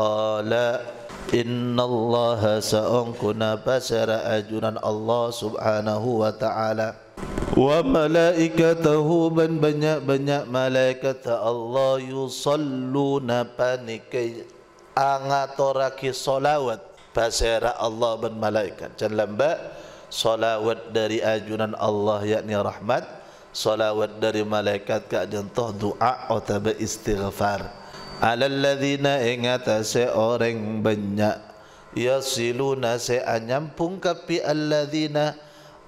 qala inna allaha sa'ungkuna basara ajunan Allah subhanahu wa ta'ala wa malaikatahu ban banyak-banyak malaikat Allah yusalluna panikai angatoraki solawat basara Allah ban malaikat. Dan lamba solawat dari ajunan Allah yakni rahmat. solawat dari malaikat ka contoh doa atau istighfar alalladzina ingata seorang banyak. Yasiluna se anyampung kapi alladzina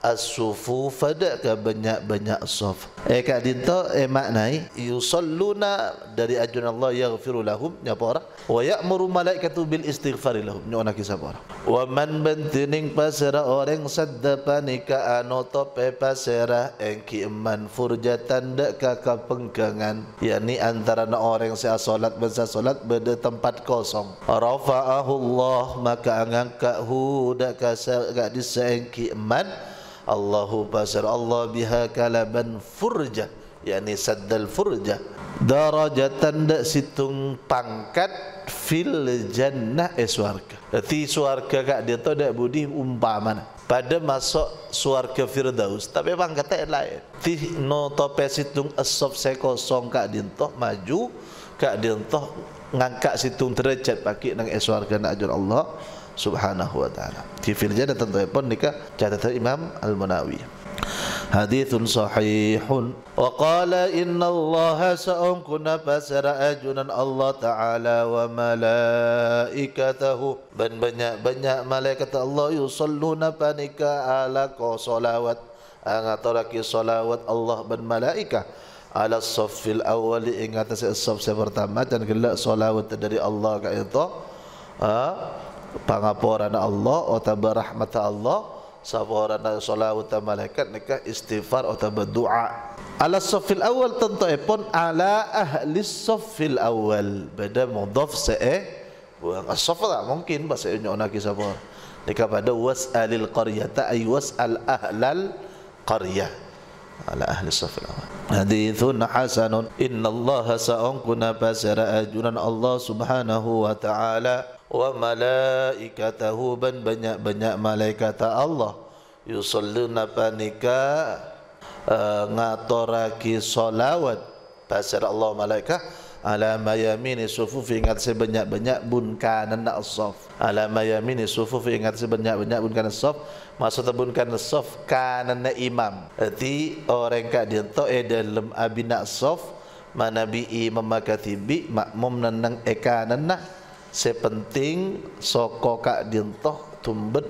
as-sufuf ke banyak-banyak saf? Eh kak dinto eh maknai yusalluna dari ajun Allah yaghfiru lahum. Nyapa orang? Wa ya'muru malaikatu bil istighfar lahum. Nyona kisah orang? Wa man bantining pasera orang sadda panika anoto pe pasera engki man furjatan dak ka penggangan yakni antara orang sa salat basa salat beda tempat kosong. Rafa'ahu Allah maka angangkahu dak ka dak disaengki man Allahu basar Allah biha kalaban furja yakni saddal furja. Darajatan dak situng pangkat fil jannah eh swarga Jadi swarga kak dia tu dak budi umpama pada masuk swarga firdaus tapi pangkat lain. Ti no tope situng asop se kosong kak dia tu maju kak dia tu ngangkat situng derajat pakai nang swarga nak ajur Allah subhanahu wa ta'ala. Di fil jannah tentu pun nikah catatan Imam Al-Munawi. Sahihun. Wa qala inna Allah sa'unkuna fasara ajunan Allah ta'ala wa malaikatahu. Dan banyak-banyak malaikat Allah yusalluna panika ala ko salawat. Angatoraki salawat Allah dan malaikah. Ala saffil awal ingat saya saf pertama. Dan gelak salawat dari Allah ha pangapuran Allah atau berahmat Allah sabaran salawat malaikat nikah istighfar atau berdoa. Ala safil awal tentu pun ala ahli safil awal. Beda mudhaf sa'e buang as-saf tak mungkin bahasa ini nak kisah apa nikah pada was'alil qaryata ay was'al ahlal qaryah ala ahli safil awal hadithun hasanun. Inna allaha sa'unkuna basara ajunan Allah subhanahu wa ta'ala. Wa malaikatahu ban banyak-banyak malaikat Allah. Yusalluna panika uh, ngatoraki solawat. Pasir Allah malaikat ala mayamini sufuf ingat sebanyak-banyak bun kanan nak saf ala mayamini sufuf ingat sebanyak-banyak bun kanan saf maksud bun kanan saf kanan na imam. Jadi orang kak dia to e dalam abina saf mana bi imam makatibi makmum nanang e kanan sepenting soko kak dintoh tumbet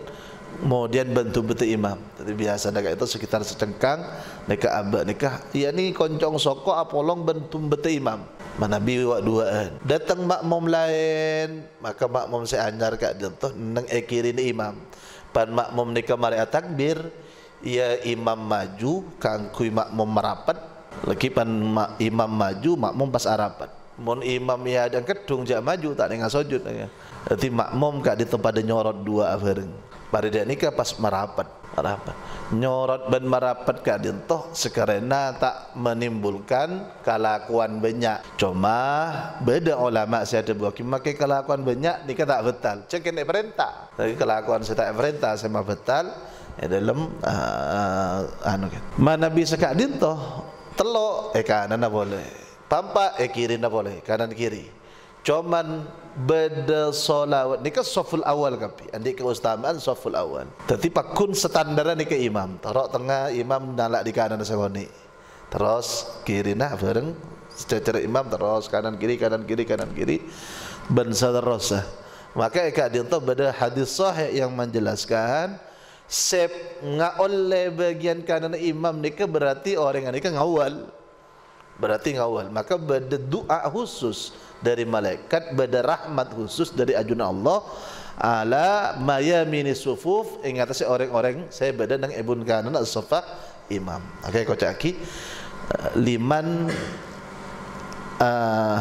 kemudian bantu betul imam. Jadi biasa dekat itu sekitar secengkang nikah abad nikah. Ya ni koncong soko apolong bantu betul imam. Mana bi wa duaan. Datang makmum lain maka makmum saya anjar kak dintoh neng ekirin imam. Pan makmum nikah mari takbir ya imam maju kangkui makmum merapat. Lagi pan imam maju makmum pas arapat. Mon imam ya dan kedung jak maju tak dengan sujud. Jadi makmum kak di tempat ada nyorot dua afereng. Pada dia nikah pas merapat, merapat. Nyorot ben merapat kak di toh sekarena tak menimbulkan kelakuan banyak. Cuma beda ulama saya ada buat makai kelakuan banyak nikah tak betul. Cek ini perintah. Tapi kelakuan saya tak perintah saya mah betul. Ya dalam uh, anu kan. Mana bisa kak di toh telok eh kanan boleh. Tampak eh kiri boleh, kanan kiri. Cuman beda solawat ni kan soful awal kapi. Andi ke ustaman soful awal. Tapi pakun standar ni ke imam. Terok tengah imam nalak di kanan segoni. Terus kiri nak bareng secara imam terus kanan kiri kanan kiri kanan kiri. Ben terus. Maka eka dia tu beda hadis sahih yang menjelaskan sep ngaole bagian kanan imam ni ke berarti orang ni ke ngawal berarti ngawal maka beda doa khusus dari malaikat beda rahmat khusus dari ajunan Allah ala mayamini sufuf ingat saya orang-orang saya beda dengan ibun kanan as-safa imam. Okey kau caki uh, liman uh,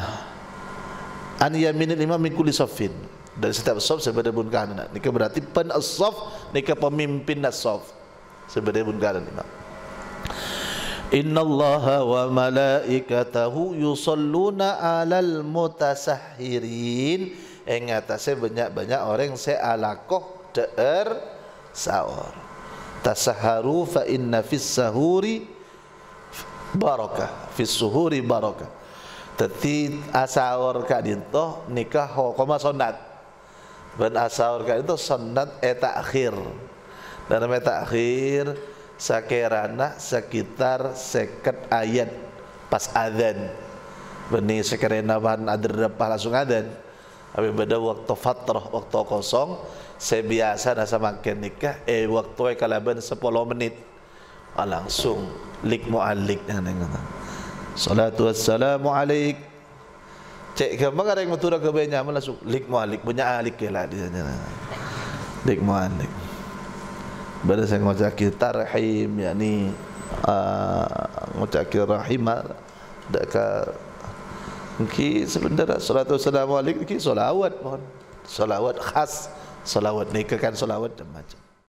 an yaminil imam min kulli saffin dari setiap saya beda ibun kanan ni berarti pen as-saf ni pemimpin as-saf sebagai ibun kanan imam Inna Allah wa malaikatahu yusalluna alal mutasahirin Ingat saya banyak-banyak orang saya alakoh deer sahur. Tasaharu fa inna fis sahuri barakah. Fis suhuri barakah. Teti asahur ka dinto nikah ho koma sunat. Ben asahur ka itu sunat eta akhir. Dan eta akhir sakirana sekitar seket ayat pas adzan. Beni sekiranya bahan adar langsung adzan. Tapi pada waktu fatrah, waktu kosong, saya biasa nasa makin nikah, eh waktu yang kalaban 10 menit, ah, langsung lik mu'alik. Salatu wassalamu alaik. Cek ke ada yang matura ke banyak langsung lik mu'alik, punya alik ke lah. Lik mu'alik. Pada saya ngocak kita rahim, yakni uh, ngocak rahim, ada Mungkin sebenarnya salatu wassalamu alaikum Mungkin salawat mohon Salawat khas Salawat ni kekan salawat macam